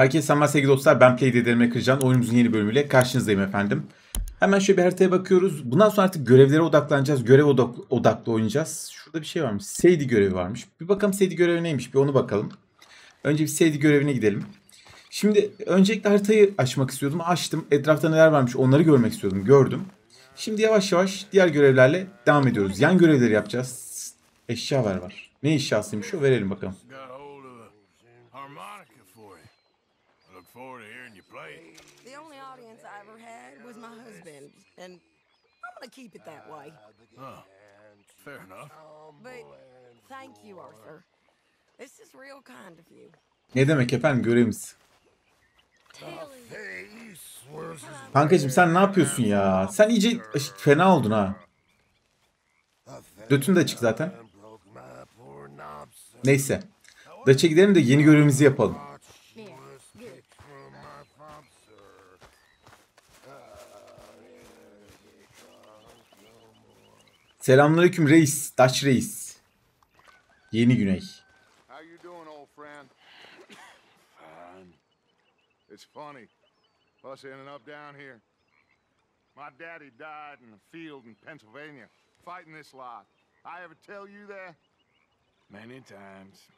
Herkese selamlar sevgili dostlar. Ben Play Dedelim Kırcan. Oyunumuzun yeni bölümüyle karşınızdayım efendim. Hemen şöyle bir haritaya bakıyoruz. Bundan sonra artık görevlere odaklanacağız. Görev odak- odaklı oynayacağız. Şurada bir şey varmış. Seydi görevi varmış. Bir bakalım Seydi görevi neymiş bir onu bakalım. Önce bir Seydi görevine gidelim. Şimdi öncelikle haritayı açmak istiyordum. Açtım. Etrafta neler varmış onları görmek istiyordum. Gördüm. Şimdi yavaş yavaş diğer görevlerle devam ediyoruz. Yan görevleri yapacağız. Eşya ver var. Ne eşyasıymış o verelim bakalım. Got hold of a harmonica for you. I look forward to hearing you play it. The only audience I ever had was my husband, and I'm gonna keep it that way. Oh, fair enough. But thank you, Arthur. This is real kind of you. Ne demek efendim görevimiz. Kankacım sen ne yapıyorsun ya? Sen iyice fena oldun ha. Götün de açık zaten. Neyse. Daç'a gidelim de yeni görevimizi yapalım. Selamünaleyküm reis. Daç reis. Yeni Güney. How you doing, old friend? Fine. It's funny, us ending up down here. My daddy died in the field in Pennsylvania, fighting this lot. I ever tell you that? Many times.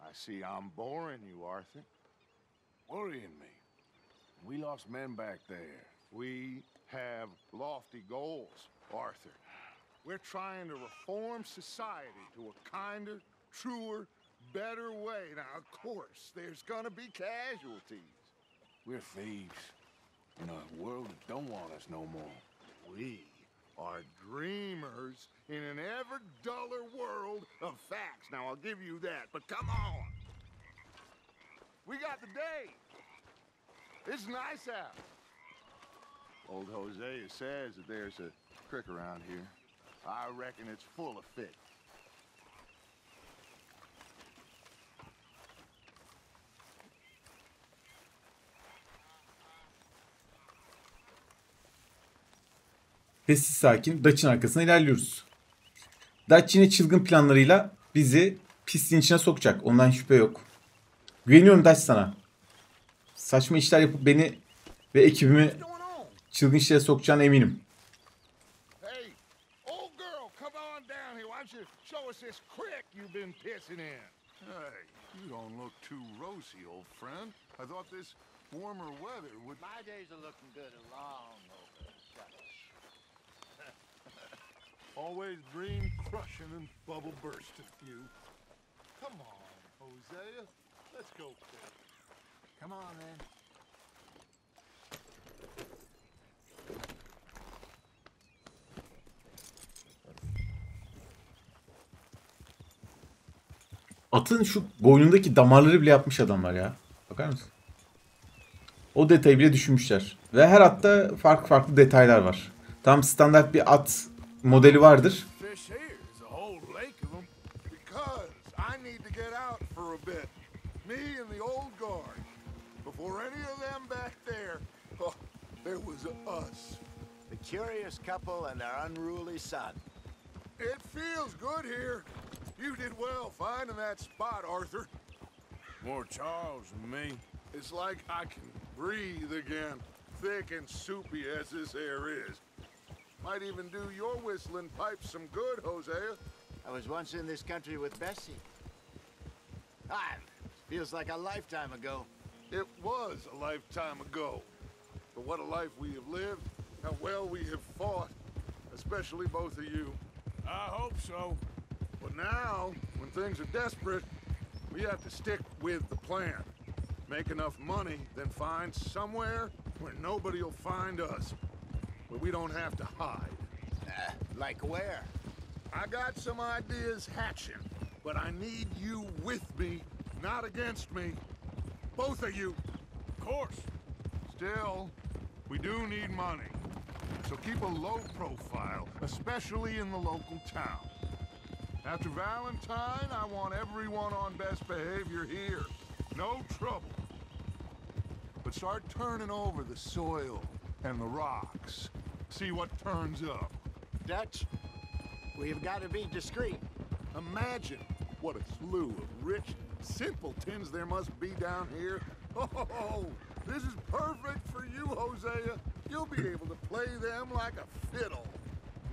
I see I'm boring you, Arthur. Worrying me. We lost men back there. We have lofty goals, Arthur. We're trying to reform society to a kinder, truer, better way. Now, of course, there's gonna be casualties. We're thieves. In a world that don't want us no more. We are dreamers in an ever duller world of facts. Now, I'll give you that, but come on. We got the day. It's nice out. Old Hosea says that there's a creek around here. I reckon it's full of fish. Sessiz sakin Daç'ın arkasına ilerliyoruz. Daç yine çılgın planlarıyla bizi pisliğin içine sokacak. Ondan şüphe yok. Güveniyorum Daç sana. Saçma işler yapıp beni ve ekibimi çılgın işlere sokacağına eminim. This creek you've been pissing in? Hey, you don't look too rosy, old friend. I thought this warmer weather would. My days are looking good along long over, Dutch. Always dream crushing and bubble bursting, you. Come on, Hosea. Let's go quick. Come on, then. Atın şu boynundaki damarları bile yapmış adamlar ya. Bakar mısın? O detayı bile düşünmüşler. Ve her atta farklı farklı detaylar var. Tam standart bir at modeli vardır. Curious couple and their unruly son. It feels good here. You did well finding that spot, Arthur. More Charles than me. It's like I can breathe again, thick and soupy as this air is. Might even do your whistling pipes some good, Hosea. I was once in this country with Bessie. Ah, feels like a lifetime ago. It was a lifetime ago. But what a life we have lived, how well we have fought, especially both of you. I hope so. But now, when things are desperate, we have to stick with the plan. Make enough money, then find somewhere where nobody will find us. Where we don't have to hide. Uh, like where? I got some ideas hatching, but I need you with me, not against me. Both of you. Of course. Still, we do need money. So keep a low profile, especially in the local town. After Valentine, I want everyone on best behavior here. No trouble. But start turning over the soil and the rocks. See what turns up. Dutch, we've got to be discreet. Imagine what a slew of rich simpletons there must be down here Oh, this is perfect for you, Hosea. You'll be able to play them like a fiddle.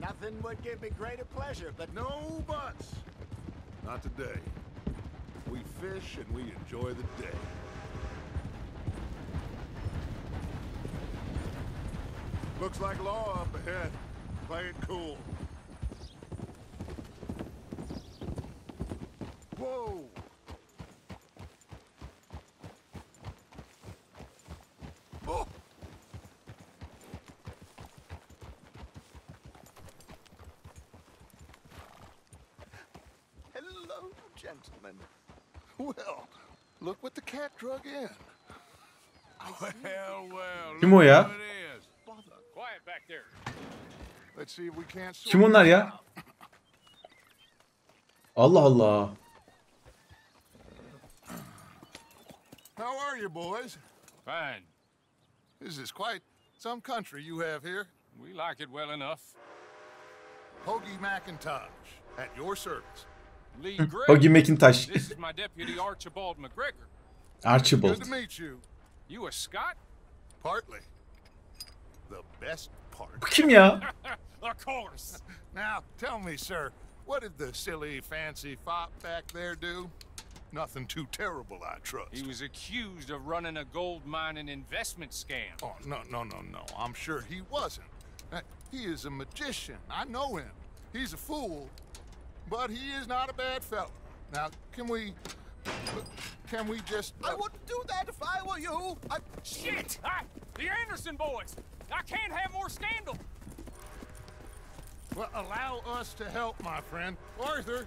Nothing would give me greater pleasure, but No buts. Not today. We fish and we enjoy the day. Looks like law up ahead. Play it cool. Gentlemen. Well, look what the cat drug in. Well, well. Kim o ya? who it is. Quiet back there. Let's see if we can't sort Kim onlar this ya? Allah Allah. How are you, boys? Fine. This is quite some country you have here. We like it well enough. Hoagie McIntosh, at your service. Leigh Gray. Hoagie McIntosh. This is my deputy Archibald McGregor. Archibald. Good to meet you. You a Scot? Partly. The best part. Bu kim ya? of course. Now, tell me, sir, what did the silly, fancy fop back there do? Nothing too terrible, I trust. He was accused of running a gold mining investment scam. Oh, no, no, no, no. I'm sure he wasn't. Uh, he is a magician. I know him. He's a fool, but he is not a bad fellow. Now, can we... Can we just... uh, I wouldn't do that if I were you. I... Shit! Ah, the Anderson boys! I can't have more scandal! Well, allow us to help, my friend. Arthur,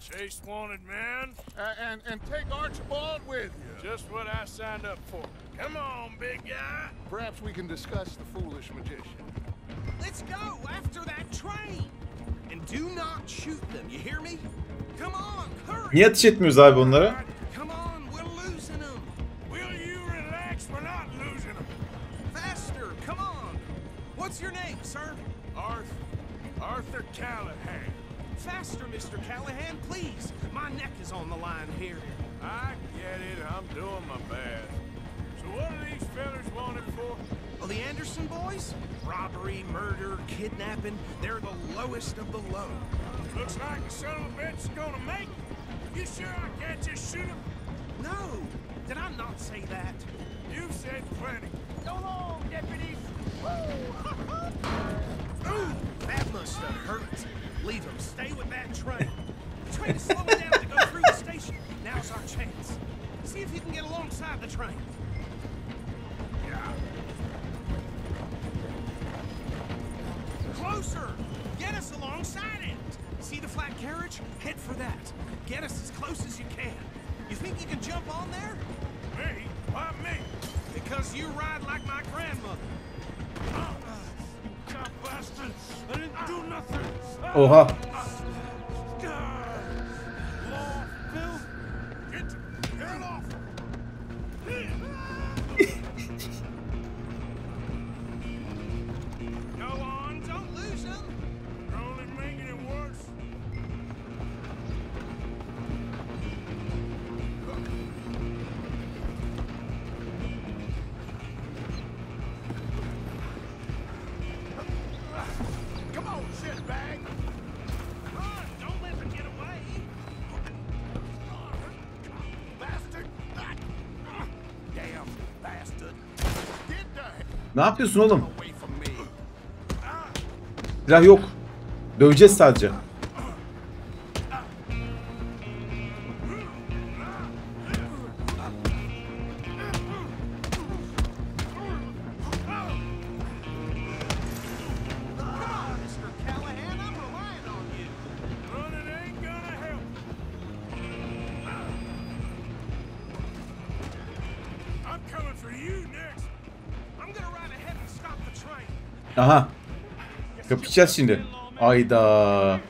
Chase wanted man. uh, and, and take Archibald with you. Just what I signed up for. Come on, big guy. Perhaps we can discuss the foolish magician. Let's go after that train. And do not shoot them, you hear me? Come on, hurry. Niye ateş etmiyoruz abi onlara? Come on, we're losing them. Will you relax? We're not losing them. Faster, come on. What's your name, sir? Arthur. Arthur Callahan. Faster, Mr. Callahan, please. My neck is on the line here. I get it. I'm doing my best. So what are these fellers wanted for? Oh, the Anderson boys? Robbery, murder, kidnapping. They're the lowest of the low. Looks like the son of a bitch is gonna make it. You sure I can't just shoot him? No, did I not say that? You've said plenty. Go long, deputies. Ooh, that must have hurt. Leave them. Stay with that train. The train is slowing down to go through the station. Now's our chance. See if you can get alongside the train. For that. Get us as close as you can. You think you can jump on there? Me? Why me? Because you ride like my grandmother. Ah, God bastard! I didn't do nothing. Oha. Ne yapıyorsun oğlum? Silah yok. Döveceğiz sadece. Aha. Kapışacağız şimdi. Ayda.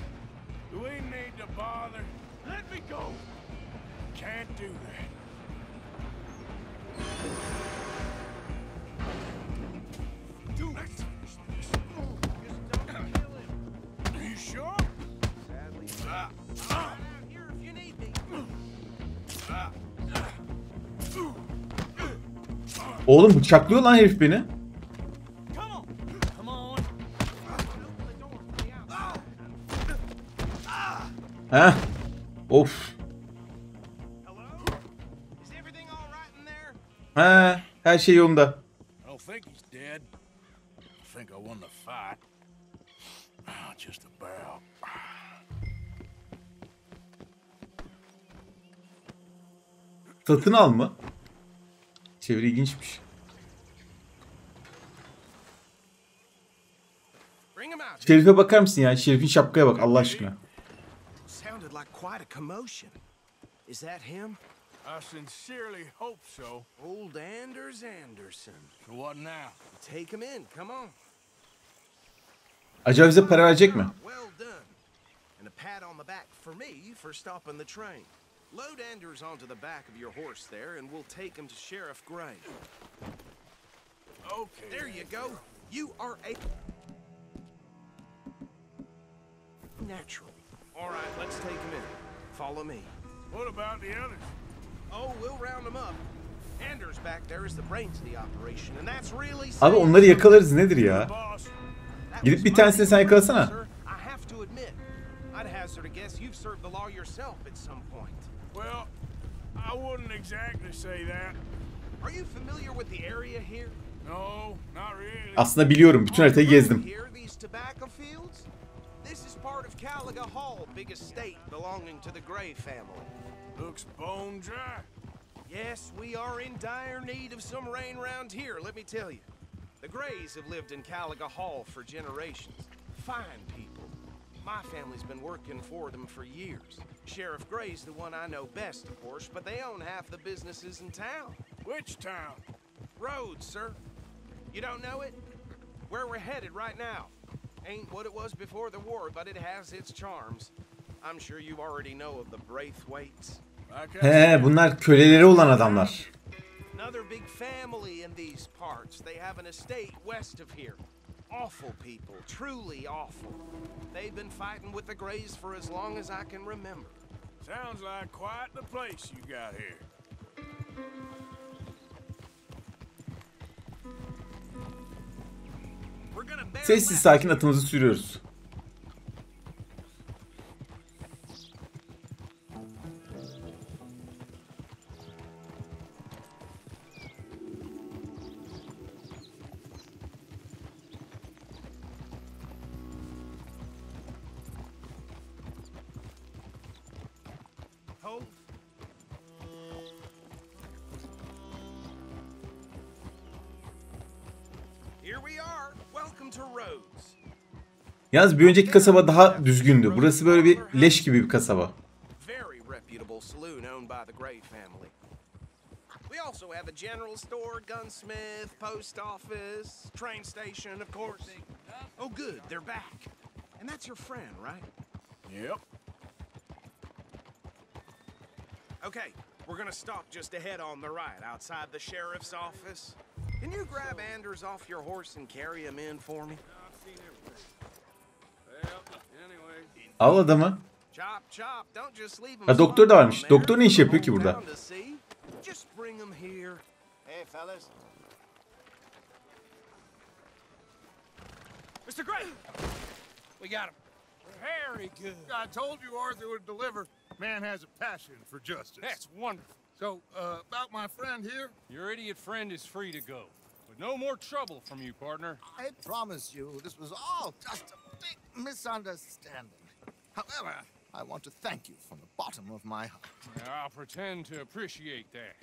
Oğlum bıçaklıyor lan herif beni. Won the fight. Ah, Just about. Satın al mı? Çeviri ilginçmiş. Bring him out. Şerife bakar mısın ya? Şerif'in şapkaya bak Allah aşkına. Sounded like quite a commotion. Is that him? I sincerely hope so. Old Anders Anderson. So what now? Take him in. Come on. Acaba bize para verecek mi? Well done. And a pat on the back for me for stopping the train. Load Anders onto the back of your horse there, and we'll take him to Sheriff Gray. Okay. There you go. You are a natural. All right, let's take him in. Follow me. What about the others? Oh, we'll round them up. Anders back there is the brains of the operation, and that's really. Abi onları yakalarız nedir ya? Gidip bir tanesini sen yakalasana. I have to admit, I'd hazard a guess you've served the law yourself at some point. well, I wouldn't exactly say that. Are you familiar with the area here? No, not really. Aslında biliyorum. Bütün haritayı gezdim. Here, these tobacco fields? This is part of Caliga Hall, big estate belonging to the Gray family. Looks bone dry. Yes, we are in dire need of some rain round here, let me tell you. The Grays have lived in Caliga Hall for generations. Fine people. My family's been working for them for years. Sheriff Gray's the one I know best, of course, but they own half the businesses in town. Which town? Rhodes, sir. You don't know it? Where we're headed right now. Ain't what it was before the war, but it has its charms. I'm sure you already know of the Braithwaites. He bunlar köleleri olan adamlar. Another big family in these parts. They have an estate west of here. Awful people, truly awful. They've been fighting with the Grays for as long as I can remember. sounds like quite the place you got here. Sessiz sakin atımızı sürüyoruz. Here we are. Welcome to Rhodes. Yalnız bir önceki kasaba daha düzgündü. Burası böyle bir leş gibi bir kasaba. Very reputable saloon owned by the Gray family. We also have a general store, gunsmith, post office, train station, of course. Oh, good, they're back. And that's your friend, right? Yep. Okay, we're gonna stop just ahead on the right, outside the sheriff's office. Can you grab Anders off your horse and carry him in for me? Al adamı. Ha, doktor da varmış. Doktor ne iş yapıyor ki burada? Mr. Gray! We got him. Very good. I told you Arthur would deliver. Man has a passion for justice. That's wonderful. So, uh, about my friend here, Your idiot friend is free to go. But no more trouble from you, partner. I promise you, this was all just a big misunderstanding. However, I want to thank you from the bottom of my heart. I'll pretend to appreciate that.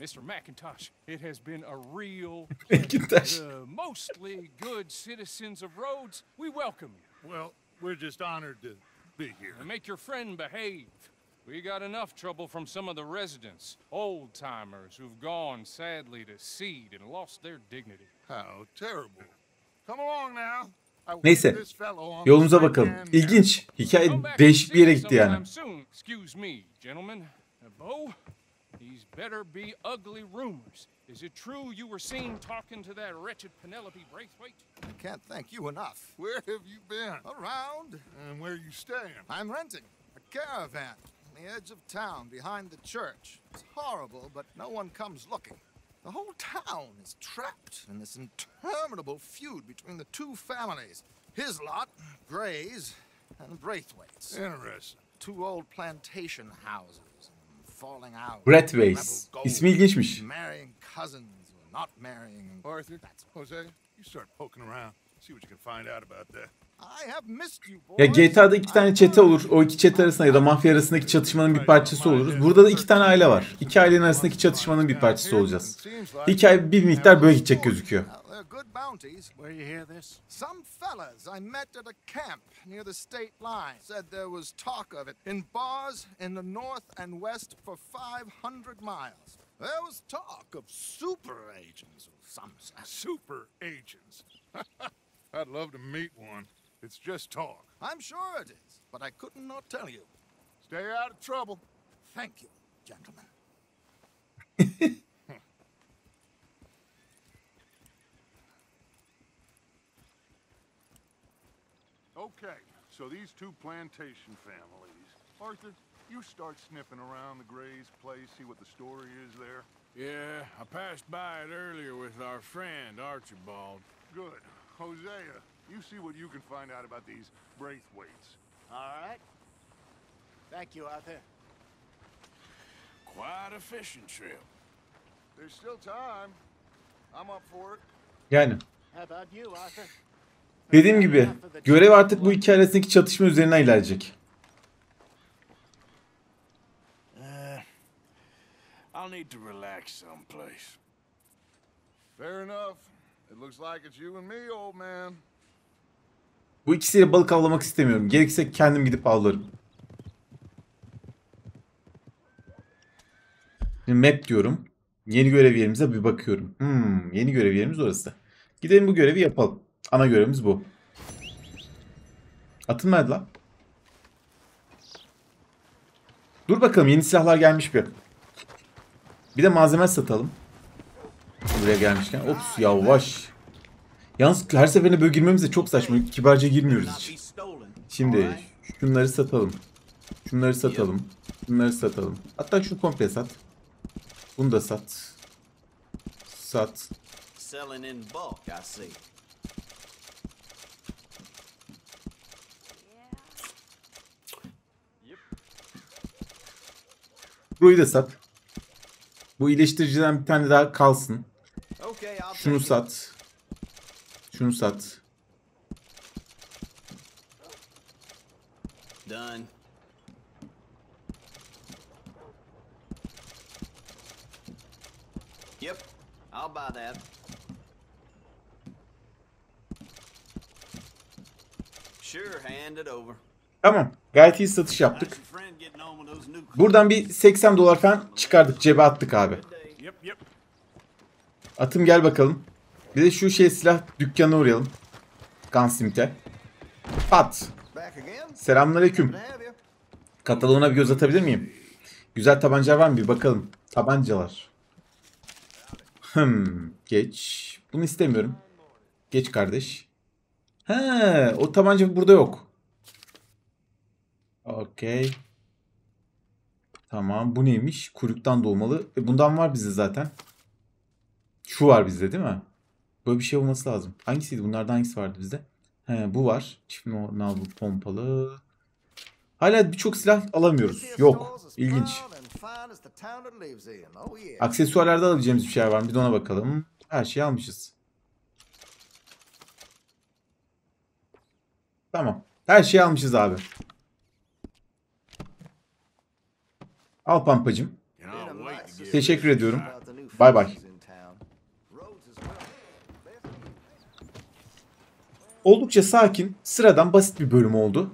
Mr. McIntosh, it has been a real Macintosh. the mostly good citizens of Rhodes, we welcome you. well, we're just honored to be here. And make your friend behave. We got enough trouble from some of the residents, old timers who've gone sadly to seed and lost their dignity. How terrible. Come along now. Neyse. keep this fellow on Yolumuza bakalım. İlginç. Hikaye Come değişik bir yere gitti yani. Excuse me, gentlemen. Beau, these better be ugly rumors. Is it true you were seen talking to that wretched Penelope Braithwaite? I can't thank you enough. Where have you been? Around, And where you staying? I'm renting a caravan on the edge of town behind the church. It's horrible, but no one comes looking. The whole town is trapped in this interminable feud between the two families. His lot, Gray's, and Braithwaite's. Interesting. Two old plantation houses and falling out. Braithwaite's. Rebel gold, İsmi ilginçmiş. Marrying cousins or not marrying. Arthur, That's... Hosea, you start poking around. See what you can find out about that. Ya GTA'da iki tane çete olur. O iki çete arasında ya da mafya arasındaki çatışmanın bir parçası oluruz. Burada da iki tane aile var. İki ailenin arasındaki çatışmanın bir parçası olacağız. Hikaye bir miktar böyle gidecek gözüküyor. There was talk of super agents or some super agents. I'd love to meet one. It's just talk. I'm sure it is, but I could not not tell you. Stay out of trouble. Thank you, gentlemen. Okay, so these two plantation families. Arthur, you start sniffing around the Gray's place, see what the story is there. Yeah, I passed by it earlier with our friend Archibald. Good. Hosea, you see what you can find out about these Braithwaites. All right. Thank you, Arthur. Quite a fishing trip. There's still time. I'm up for it. Yani How about you, Arthur? dediğim gibi görev artık bu iki arasındaki çatışma üzerinden ilerleyecek. Uh, I'll need to relax someplace. Fair enough. It looks like it's you and me, old man. Bu ikisiyle balık avlamak istemiyorum. Gerekirse kendim gidip avlarım. Şimdi map diyorum. Yeni görev yerimize bir bakıyorum. Hmm, yeni görev yerimiz orası. Gidelim bu görevi yapalım. Ana görevimiz bu. Atın lan? Dur bakalım yeni silahlar gelmiş bir. Bir de malzeme satalım. Buraya gelmişken. Ops yavaş. Yalnız her seferinde böyle girmemiz de çok saçma. Kibarca girmiyoruz hiç. Şimdi şunları satalım. Şunları satalım. Şunları satalım. Hatta şunu komple sat. Bunu da sat. Sat. Burayı da sat. Bu iyileştiriciden bir tane daha kalsın. Şunu sat. Şunu sat. Done. Yep, I'll buy that. Sure, hand it over. Tamam. Gayet iyi satış yaptık. Buradan bir 80 dolar falan çıkardık. Cebe attık abi. Yep, yep. Atım gel bakalım. Bir de şu şey silah dükkanına uğrayalım. Gunsmith'e. Pat. Selamünaleyküm. Kataloğuna bir göz atabilir miyim? Güzel tabancalar var mı bir bakalım. Tabancalar. Hmm, geç. Bunu istemiyorum. Geç kardeş. He, o tabanca burada yok. Okey. Tamam, bu neymiş? Kuyruktan doğmalı. E, bundan var bizde zaten. Şu var bizde değil mi? Böyle bir şey olması lazım. Hangisiydi? Bunlardan hangisi vardı bizde? He, bu var. Çift nalbu pompalı. Hala birçok silah alamıyoruz. Yok. İlginç. Oh, Aksesuarlarda alabileceğimiz bir şey var mı? Bir de ona bakalım. Her şeyi almışız. Tamam. Her şeyi almışız abi. Al pampacım. Teşekkür ediyorum. Bay bay. Oldukça sakin, sıradan basit bir bölüm oldu.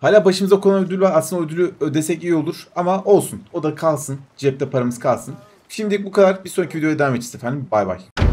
Hala başımıza konan ödül var. Aslında ödülü ödesek iyi olur ama olsun. O da kalsın. Cepte paramız kalsın. Şimdilik bu kadar. Bir sonraki videoya devam edeceğiz efendim. Bay bay.